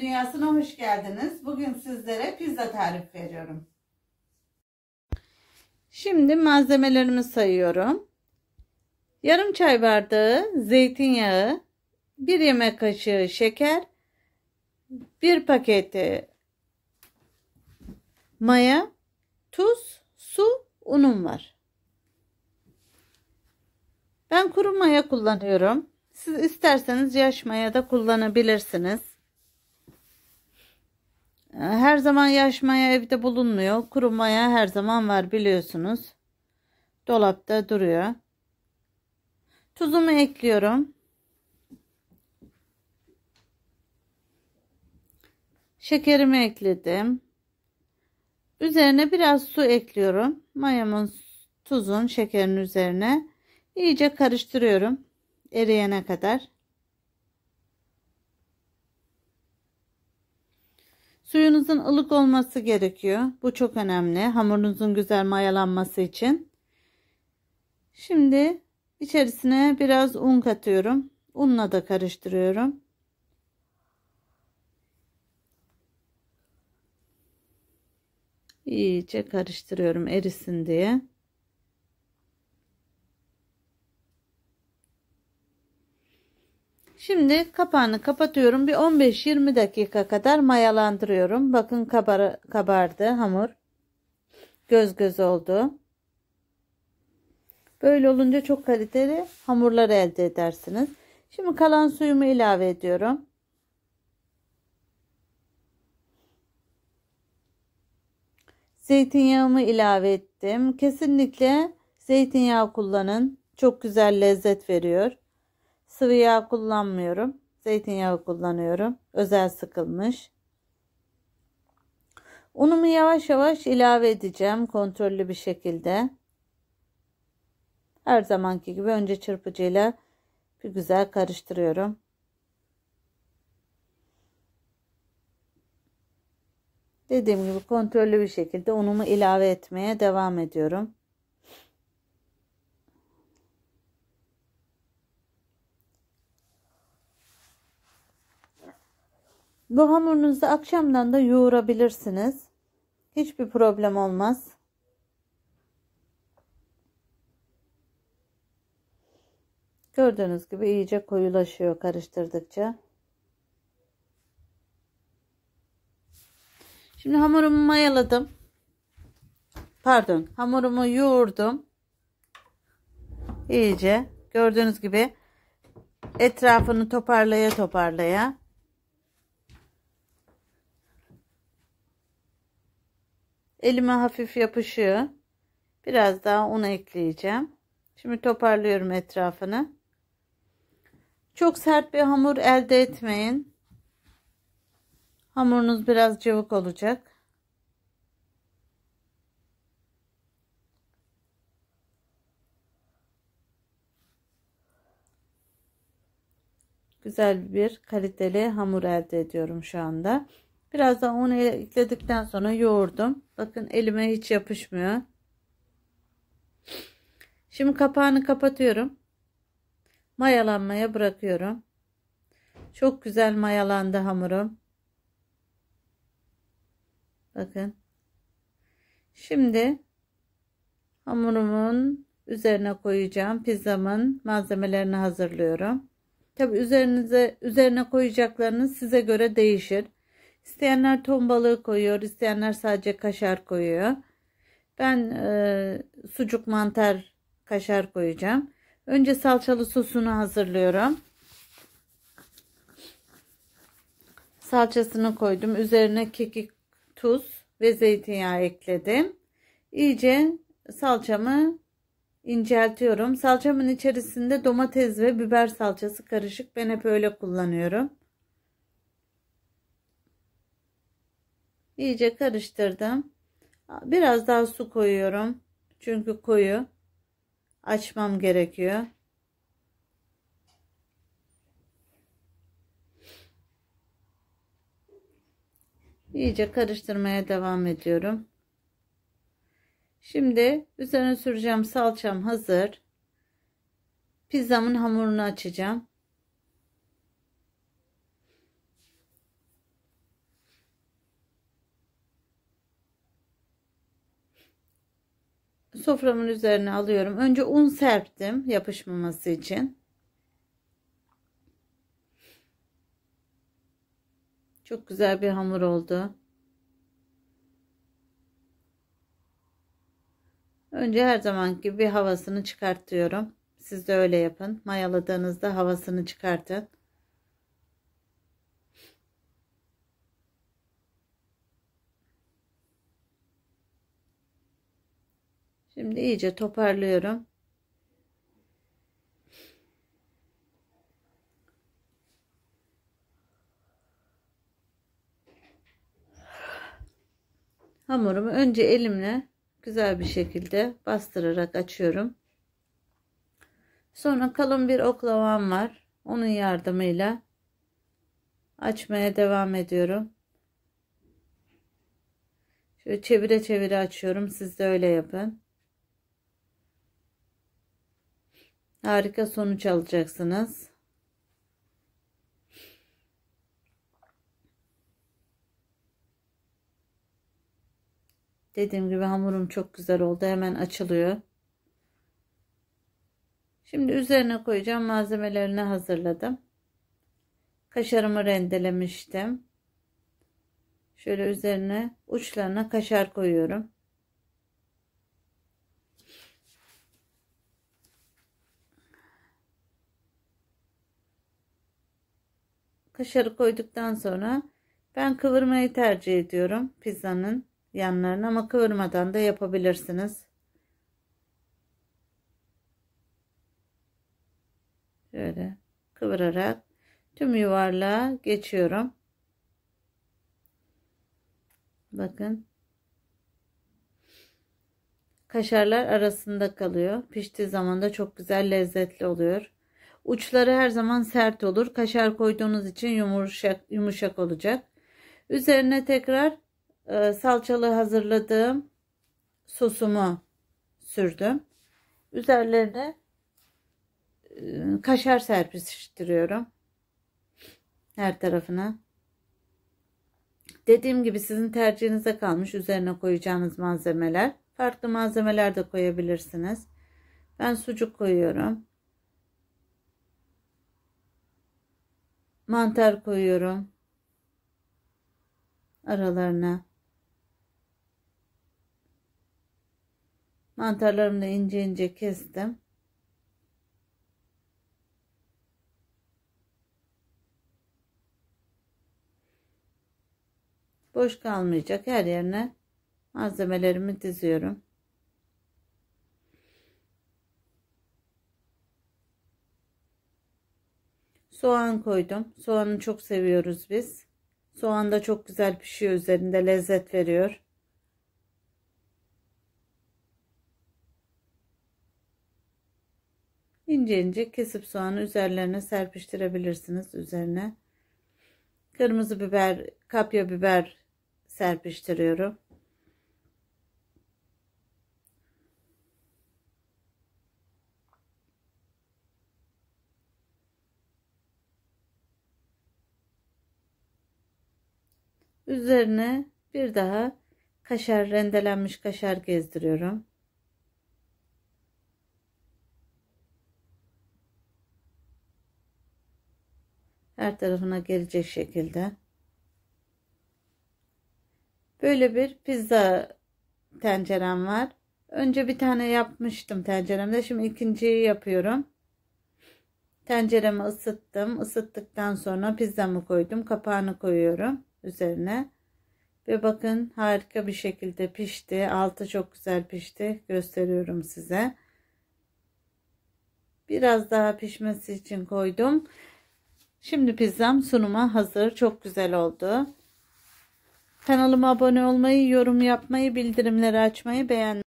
dünyasına hoş geldiniz. Bugün sizlere pizza tarif veriyorum. Şimdi malzemelerimi sayıyorum. Yarım çay bardağı zeytinyağı, bir yemek kaşığı şeker, bir paket maya, tuz, su, unum var. Ben kuru maya kullanıyorum. Siz isterseniz yaş maya da kullanabilirsiniz. Her zaman yaş maya evde bulunmuyor. Kuru maya her zaman var biliyorsunuz. Dolapta duruyor. Tuzumu ekliyorum. Şekerimi ekledim. Üzerine biraz su ekliyorum. Mayamın, tuzun, şekerin üzerine iyice karıştırıyorum eriyene kadar. Suyunuzun ılık olması gerekiyor. Bu çok önemli. Hamurunuzun güzel mayalanması için. Şimdi içerisine biraz un katıyorum. Unla da karıştırıyorum. İyice karıştırıyorum erisin diye. Şimdi kapağını kapatıyorum. Bir 15-20 dakika kadar mayalandırıyorum. Bakın kabar kabardı hamur. Göz göz oldu. Böyle olunca çok kaliteli hamurlar elde edersiniz. Şimdi kalan suyumu ilave ediyorum. Zeytinyağımı ilave ettim. Kesinlikle zeytinyağı kullanın. Çok güzel lezzet veriyor. Sıvı yağ kullanmıyorum. Zeytinyağı kullanıyorum. Özel sıkılmış. Unumu yavaş yavaş ilave edeceğim kontrollü bir şekilde. Her zamanki gibi önce çırpıcıyla bir güzel karıştırıyorum. Dediğim gibi kontrollü bir şekilde unumu ilave etmeye devam ediyorum. Bu hamurunuzu akşamdan da yoğurabilirsiniz. Hiçbir problem olmaz. Gördüğünüz gibi iyice koyulaşıyor karıştırdıkça. Şimdi hamurumu mayaladım. Pardon, hamurumu yoğurdum. İyice gördüğünüz gibi etrafını toparlaya toparlaya Elime hafif yapışıyor. Biraz daha un ekleyeceğim. Şimdi toparlıyorum etrafını. Çok sert bir hamur elde etmeyin. Hamurunuz biraz cıvık olacak. Güzel bir kaliteli hamur elde ediyorum şu anda. Biraz daha un ekledikten sonra yoğurdum. Bakın elime hiç yapışmıyor. Şimdi kapağını kapatıyorum. Mayalanmaya bırakıyorum. Çok güzel mayalandı hamurum. Bakın. Şimdi hamurumun üzerine koyacağım. Pizzamın malzemelerini hazırlıyorum. Tabi üzerinize üzerine koyacaklarınız size göre değişir. İsteyenler ton balığı koyuyor, isteyenler sadece kaşar koyuyor. Ben e, sucuk mantar kaşar koyacağım. Önce salçalı sosunu hazırlıyorum. Salçasını koydum. Üzerine kekik, tuz ve zeytinyağı ekledim. İyice salçamı inceltiyorum. Salçamın içerisinde domates ve biber salçası karışık. Ben hep öyle kullanıyorum. İyice karıştırdım. Biraz daha su koyuyorum. Çünkü koyu. Açmam gerekiyor. İyice karıştırmaya devam ediyorum. Şimdi üzerine süreceğim salçam hazır. Pizzamın hamurunu açacağım. Soframın üzerine alıyorum. Önce un serptim yapışmaması için. Çok güzel bir hamur oldu. Önce her zaman gibi havasını çıkartıyorum. Siz de öyle yapın. Mayaladığınızda havasını çıkartın. Şimdi iyice toparlıyorum. Hamurumu önce elimle güzel bir şekilde bastırarak açıyorum. Sonra kalın bir oklavam var. Onun yardımıyla açmaya devam ediyorum. Şöyle çevire çevire açıyorum. Siz de öyle yapın. Harika sonuç alacaksınız. Dediğim gibi hamurum çok güzel oldu. Hemen açılıyor. Şimdi üzerine koyacağım malzemelerini hazırladım. Kaşarımı rendelemiştim. Şöyle üzerine uçlarına kaşar koyuyorum. Kaşarı koyduktan sonra ben kıvırmayı tercih ediyorum pizzanın yanlarını ama kıvırmadan da yapabilirsiniz. Şöyle kıvırarak tüm yuvarlığa geçiyorum. Bakın. Kaşarlar arasında kalıyor. Piştiği zaman da çok güzel lezzetli oluyor. Uçları her zaman sert olur. Kaşar koyduğunuz için yumuşak, yumuşak olacak. Üzerine tekrar e, salçalı hazırladığım sosumu sürdüm. Üzerlerine e, kaşar serpiştiriyorum. Her tarafına. Dediğim gibi sizin tercihinize kalmış üzerine koyacağınız malzemeler. Farklı malzemeler de koyabilirsiniz. Ben sucuk koyuyorum. Mantar koyuyorum. Aralarına. Mantarlarımı ince ince kestim. Boş kalmayacak her yerine malzemelerimi diziyorum. Soğan koydum. Soğanı çok seviyoruz biz. Soğan da çok güzel pişiyor üzerinde lezzet veriyor. İnce ince kesip soğanı üzerlerine serpiştirebilirsiniz üzerine. Kırmızı biber, kapya biber serpiştiriyorum. Üzerine bir daha kaşar rendelenmiş kaşar gezdiriyorum. Her tarafına gelecek şekilde. Böyle bir pizza tencerem var. Önce bir tane yapmıştım tenceremde. Şimdi ikinciyi yapıyorum. Tenceremi ısıttım. Isıttıktan sonra pizzamı koydum. Kapağını koyuyorum üzerine. Ve bakın harika bir şekilde pişti. Altı çok güzel pişti. Gösteriyorum size. Biraz daha pişmesi için koydum. Şimdi pizzam sunuma hazır. Çok güzel oldu. Kanalıma abone olmayı, yorum yapmayı, bildirimleri açmayı beğenmeyi